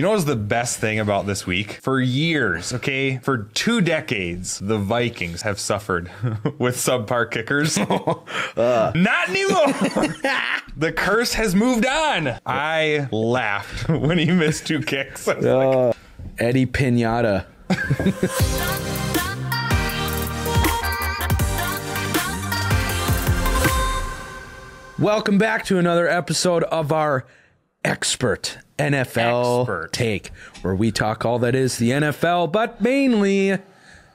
You know what's the best thing about this week? For years, okay, for two decades, the Vikings have suffered with subpar kickers. Not anymore. the curse has moved on. I laughed when he missed two kicks. I was like, Uh, Eddie Pinata. Welcome back to another episode of our expert NFL Expert. take, where we talk all that is the NFL, but mainly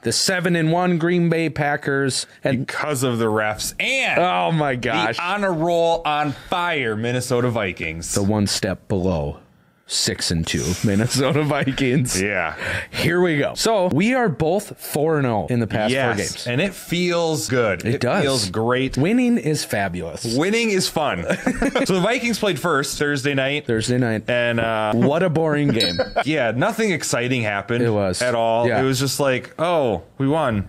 the seven and one Green Bay Packers and because of the refs and oh my gosh, on a roll, on fire Minnesota Vikings. the one step below six and two Minnesota Vikings. yeah. Here we go. So we are both 4 and 0 in the past four games. And it feels good. It, does. feels great. Winning is fabulous. Winning is fun. so the Vikings played first Thursday night. Thursday night. And uh, What a boring game. yeah, nothing exciting happened. It was. at all. Yeah. It was just like, oh, we won.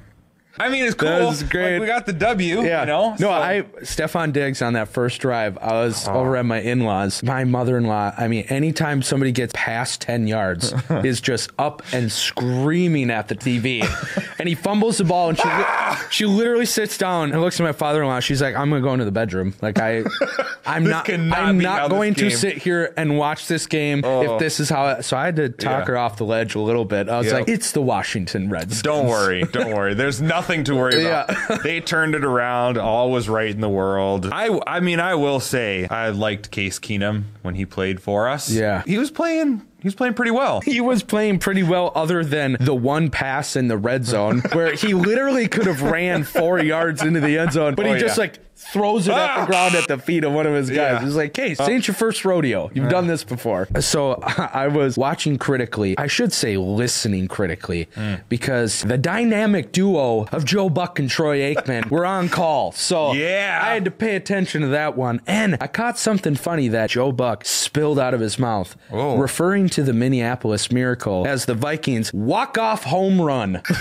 I mean, it's cool. That was great. Like, we got the W. Yeah. You know. No, So- I Stefon Diggs on that first drive. I was over at my in-laws. My mother-in-law. I mean, anytime somebody gets past ten yards, is just up and screaming at the TV, and he fumbles the ball, and she li- she literally sits down and looks at my father-in-law. She's like, "I'm gonna go into the bedroom. Like I, I'm not. I'm not going to sit here and watch this game if oh. this is how." It, so I had to talk Yeah. her off the ledge a little bit. I was Yep. like, "It's the Washington Redskins." Don't worry, don't worry. There's nothing to worry about. Yeah. they turned it around. All was right in the world. I, I mean, I will say I liked Case Keenum when he played for us. Yeah. he was playing. He was playing pretty well. he was playing pretty well other than the one pass in the red zone where he literally could have ran four yards into the end zone, but he Oh, just yeah. like throws it at Ah! the ground at the feet of one of his guys. Yeah. He's like, hey, this ain't your first rodeo. You've done this before. So I was watching critically. I should say listening critically Hmm. because the dynamic duo of Joe Buck and Troy Aikman were on call. So Yeah. I had to pay attention to that one. And I caught something funny that Joe Buck spilled out of his mouth, Oh. referring to the Minneapolis Miracle as the Vikings walk off home run.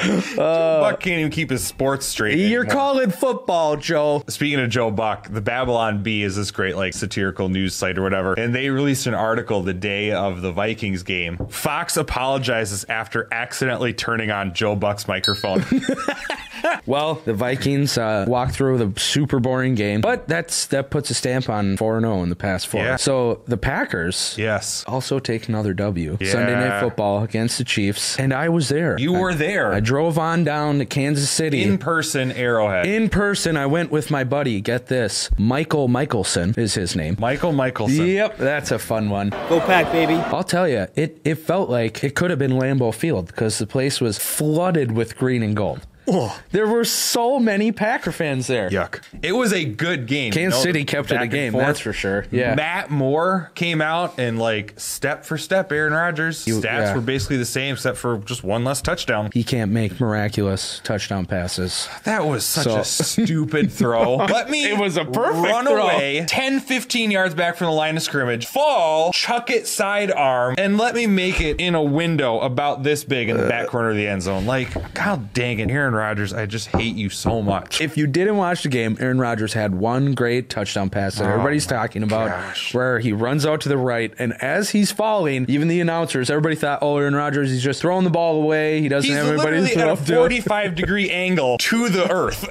Joe Buck can't even keep his sports straight. You're anymore. calling football, Joe. Speaking of Joe Buck, the Babylon Bee is this great like satirical news site or whatever, and they released an article the day of the Vikings game. Fox apologizes after accidentally turning on Joe Buck's microphone. Well, the Vikings uh, walked through the super boring game, but that's that puts a stamp on 4 0 in the past four. Yeah. So the Packers yes, also take another W. Yeah. Sunday Night Football against the Chiefs, and I was there. you were there I drove on down to Kansas City. in person. Arrowhead. In person, I went with my buddy. Get this, Michael Michelson is his name. Michael Michelson. Yep, that's a fun one. Go pack, baby. I'll tell you, it, it felt like it could have been Lambeau Field because the place was flooded with green and gold. There were so many Packer fans there. Yuck. It was a good game. Kansas you know, City kept it a game, forth. that's for sure. Yeah. Matt Moore came out and like step for step, Aaron Rodgers stats yeah. were basically the same except for just one less touchdown. he can't make miraculous touchdown passes. That was such So- a stupid throw. Let me It was a perfect run throw. away 10, 15 yards back from the line of scrimmage, fall, chuck it sidearm, and let me make it in a window about this big in the back corner of the end zone. Like, god dang it, Aaron Rodgers, I just hate you so much. If you didn't watch the game, Aaron Rodgers had one great touchdown pass that oh everybody's talking about, gosh. where he runs out to the right, and as he's falling, even the announcers, everybody thought, "Oh, Aaron Rodgers, he's just throwing the ball away. He doesn't He's have anybody to throw at a 45 degree angle to the earth.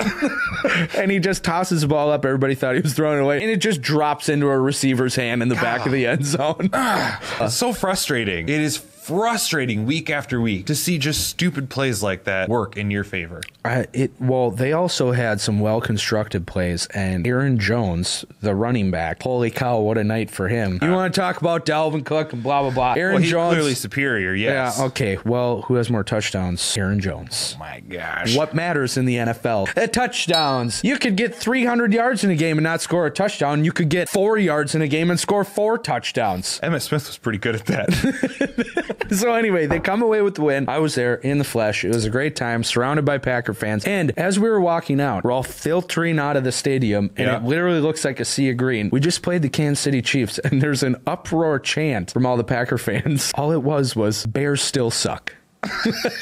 and he just tosses the ball up. Everybody thought he was throwing it away, and it just drops into a receiver's hand in the back of the ah. end zone. Ah. It's so frustrating. It is frustrating week after week to see just stupid plays like that work in your favor. Uh, it well, they also had some well constructed plays, and Aaron Jones, the running back, holy cow, what a night for him! You want to talk about Dalvin Cook and blah blah blah? Aaron Well, he's Jones, clearly superior, yes. yeah, okay. Well, who has more touchdowns? Aaron Jones. Oh My gosh. What matters in the NFL? Uh, touchdowns. You could get 300 yards in a game and not score a touchdown. You could get four yards in a game and score four touchdowns. Emmitt Smith was pretty good at that. So anyway, they come away with the win. I was there in the flesh. It was a great time, surrounded by Packer fans. And as we were walking out, we're all filtering out of the stadium, and Yeah. it literally looks like a sea of green. We just played the Kansas City Chiefs, and there's an uproar chant from all the Packer fans. All it was was Bears still suck. Bears still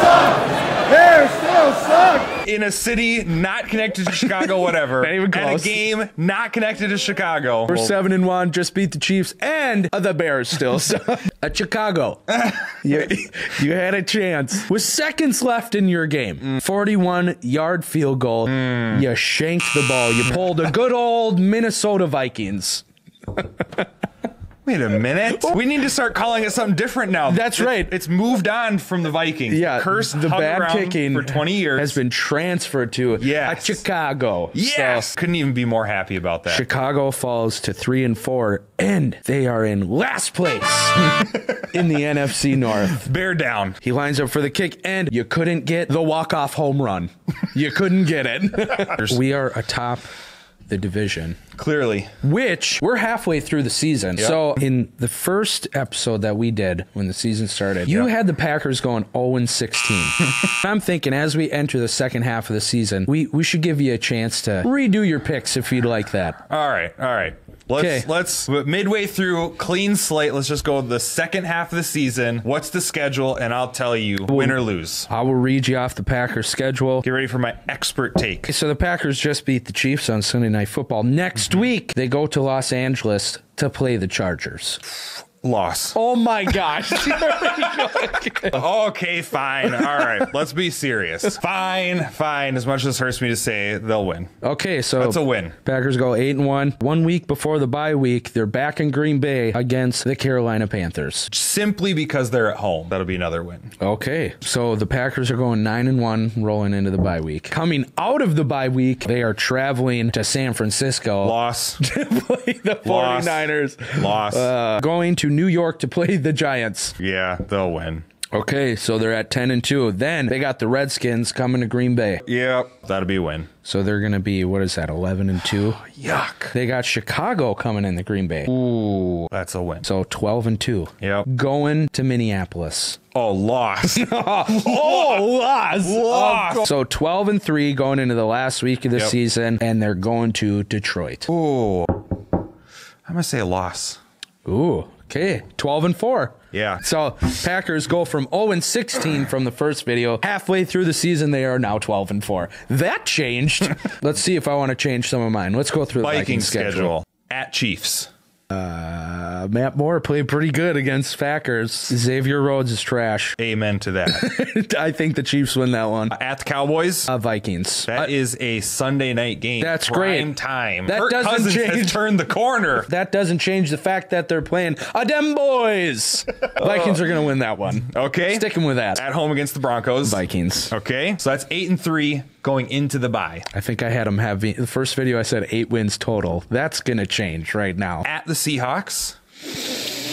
suck. In a city not connected to Chicago, whatever. Not even At a game not connected to Chicago. We're seven and one, just beat the Chiefs and uh, the Bears still. suck. At Chicago, you, you had a chance with seconds left in your game. Mm. 41 yard field goal. Mm. You shanked the ball. You pulled a good old Minnesota Vikings. Wait a minute. Oh. We need to start calling it something different now. That's It- right. It's moved on from the Vikings. Yeah, Curse the bad kicking for 20 years. has been transferred to Yes. Chicago. Yes. So, Couldn't even be more happy about that. Chicago falls to three and four, and they are in last place in the NFC North. Bear down. He lines up for the kick, and you couldn't get the walk-off home run. You couldn't get it. we are atop the division, Clearly. which we're halfway through the season. So in the first episode that we did when the season started, you Yep. had the Packers going 0 16. I'm thinking as we enter the second half of the season, we we should give you a chance to redo your picks if you'd like that. All right. All right. Let's Okay. let's midway through clean slate. Let's just go the second half of the season. What's the schedule? And I'll tell you win or lose. I will read you off the Packers schedule. Get ready for my expert take. So the Packers just beat the Chiefs on Sunday Night Football. Next mm-hmm. week, they go to Los Angeles to play the Chargers. Loss. Oh my gosh. Okay, fine. All right. Let's be serious. Fine, fine. As much as this hurts me to say, they'll win. okay, so That's a win. Packers go 8 and 1. One week before the bye week, they're back in Green Bay against the Carolina Panthers. Simply because they're at home. That'll be another win. Okay, so the Packers are going 9 and 1 rolling into the bye week. Coming out of the bye week, they are traveling to San Francisco Loss. to play the Loss. 49ers. Loss. Uh, going to New York to play the Giants. yeah, they'll win. Okay, so they're at 10 and 2. Then they got the Redskins coming to Green Bay. Yep. That'll be a win. So they're going to be what is that? 11 and 2. Yuck. They got Chicago coming in the Green Bay. Ooh, that's a win. So 12 and 2. Yep. Going to Minneapolis. Oh, loss. Oh, loss. Loss. So 12 and 3 going into the last week of the Yep. season and they're going to Detroit. Ooh. I'm going to say a loss. Ooh, okay. 12 and 4. Yeah. So Packers go from 0 and 16 from the first video. Halfway through the season, they are now 12 and 4. That changed. Let's see if I want to change some of mine. Let's go through the Viking schedule. schedule. At Chiefs. Uh, Uh, Matt Moore played pretty good against Packers. Xavier Rhodes is trash. Amen to that. I think the Chiefs win that one. Uh, at the Cowboys. Uh, Vikings. That uh, is a Sunday night game. That's Prime great. time. That Kirk doesn't Cousins change. has turned the corner. that doesn't change the fact that they're playing a dem boys. Vikings are going to win that one. Okay. Sticking with that. At home against the Broncos. Vikings. Okay. So that's eight and three going into the bye. I think I had them having the first video. I said eight wins total. That's going to change right now. At the Seahawks.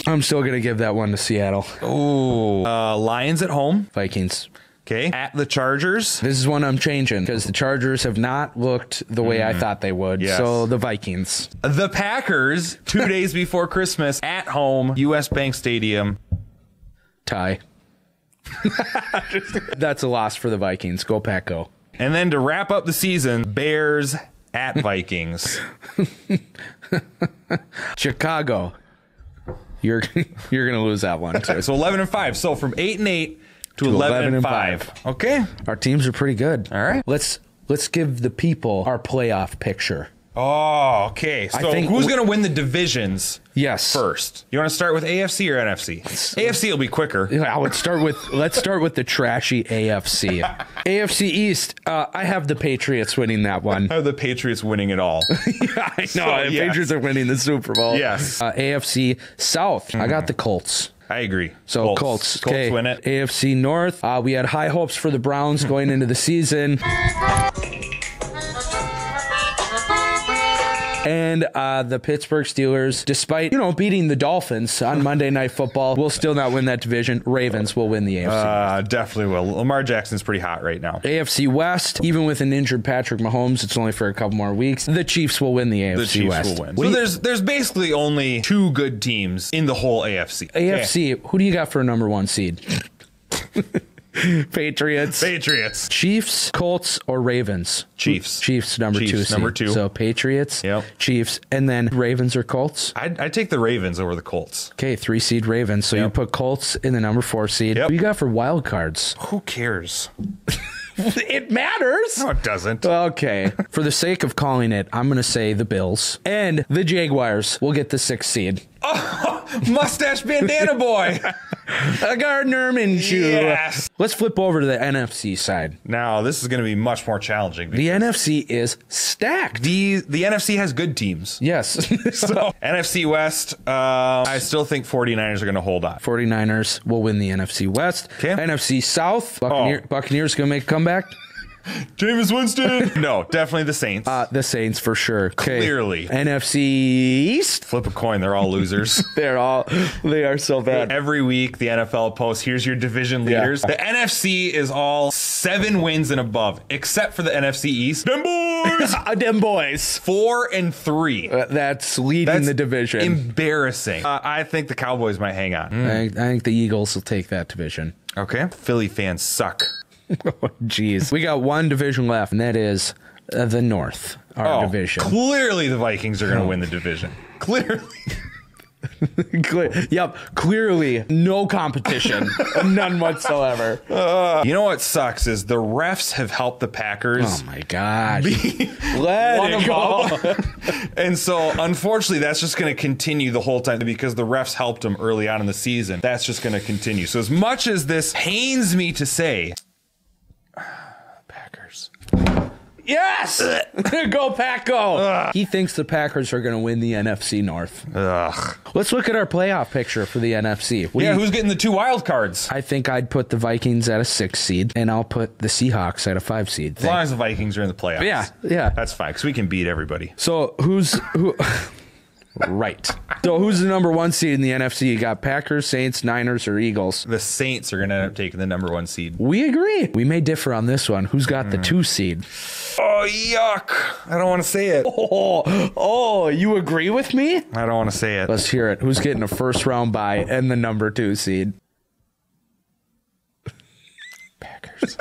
I'm still going to give that one to Seattle. Ooh. Uh, Lions at home. Vikings. Okay. At the Chargers. This is one I'm changing because the Chargers have not looked the way I thought they would. Yes. So the Vikings. The Packers, two days before Christmas, at home, US Bank Stadium. Tie. That's a loss for the Vikings. Go Pack Go. And then to wrap up the season, Bears at Vikings. Chicago. You're you're gonna lose that one too. so 11 and 5. So from 8 and 8 to, 11, and 5. Okay. Our teams are pretty good. All right. Let's let's give the people our playoff picture. Oh, okay. So think who's going to win the divisions Yes. first? You want to start with AFC or NFC? AFC will be quicker. Yeah, I would start with let's start with the trashy AFC. AFC East. Uh, I have the Patriots winning that one. How the Patriots winning it all? yeah, I know So, the yes. Patriots are winning the Super Bowl. Yes. Uh, AFC South. I got the Colts. I agree. So Colts, Colts okay. win it. AFC North. Uh, we had high hopes for the Browns going into the season. And uh, the Pittsburgh Steelers, despite you know beating the Dolphins on Monday Night Football, will still not win that division. Ravens will win the AFC. Uh, definitely will. Lamar Jackson's pretty hot right now. AFC West, even with an injured Patrick Mahomes, it's only for a couple more weeks. The Chiefs will win the AFC The Chiefs West. will win. So there's there's basically only two good teams in the whole AFC. Okay. AFC, who do you got for a number one seed? Patriots. Patriots. Chiefs, Colts, or Ravens? Chiefs. Chiefs number Chiefs, two. seed. number two. So Patriots, Yep. Chiefs, and then Ravens or Colts. I'd, I'd take the Ravens over the Colts. Okay, three seed Ravens. So you put Colts in the number four seed. Yep. What you got for wild cards? Who cares? it matters. No, it doesn't. Okay. For the sake of calling it, I'm going to say the Bills and the Jaguars will get the sixth seed. Oh, Mustache bandana boy. A Gardner Minshew. Yes. Let's flip over to the NFC side. now this is going to be much more challenging. The NFC is stacked. The the NFC has good teams. Yes. So NFC West, um, I still think 49ers are going to hold on. 49ers will win the NFC West. Okay. NFC South, Buccaneer, Oh. Buccaneers going to make a comeback. Jameis Winston. no, definitely the Saints. Uh, the Saints for sure. 'Kay. Clearly. NFC East, Flip a coin, they're all losers. they're all, they are so bad. Every week, the NFL posts, here's your division leaders. The NFC is all seven wins and above, except for the NFC East. Them boys! Uh, them boys. Four and three. Uh, That's leading That's the division. Embarrassing. Uh, I think the Cowboys might hang on. I, I think the Eagles will take that division. Okay. Philly fans suck. Jeez. We got one division left, and that is uh, the North, our division. Clearly, the Vikings are going to win the division. Clearly. Cle- yep, clearly no competition, none whatsoever. You know what sucks is the refs have helped the Packers. Oh my gosh. Let it go. And so, unfortunately, that's just going to continue the whole time because the refs helped them early on in the season. That's just going to continue. So, as much as this pains me to say, Yes! go Pack go! He thinks the Packers are going to win the NFC North. Ugh. Let's look at our playoff picture for the NFC. Do Yeah, who's getting the two wild cards? I think I'd put the Vikings at a six seed, and I'll put the Seahawks at a five seed. As long as the Vikings are in the playoffs. Yeah, yeah. That's fine because we can beat everybody. So who's who? right. So who's the number one seed in the NFC? You got Packers, Saints, Niners, or Eagles? The Saints are going to end up taking the number one seed. We agree. We may differ on this one. Who's got the mm-hmm. two seed? Oh, yuck. I don't want to say it. Oh, oh, you agree with me? I don't want to say it. Let's hear it. Who's getting a first round bye and the number two seed? Packers.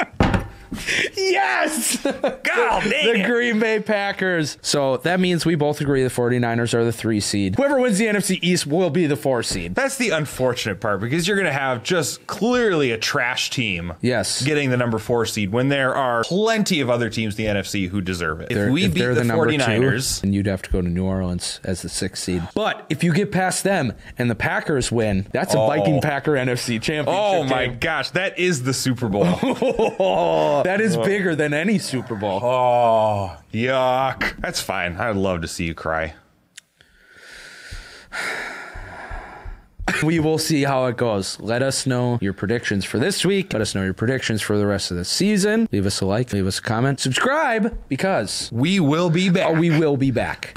Yes! God the it. Green Bay Packers. So that means we both agree the 49ers are the three seed. Whoever wins the NFC East will be the four seed. That's the unfortunate part because you're going to have just clearly a trash team. Yes. Getting the number four seed when there are plenty of other teams in the NFC who deserve it. They're- if we if beat the, number 49ers, two, and you'd have to go to New Orleans as the sixth seed. But if you get past them and the Packers win, that's a Oh. Viking Packer NFC oh championship. oh my game. gosh, that is the Super Bowl. Oh, that is bigger than any Super Bowl. oh, yuck. That's fine. I'd love to see you cry. We will see how it goes. Let us know your predictions for this week. Let us know your predictions for the rest of the season. Leave us a like, leave us a comment, subscribe because We will be back. we will be back.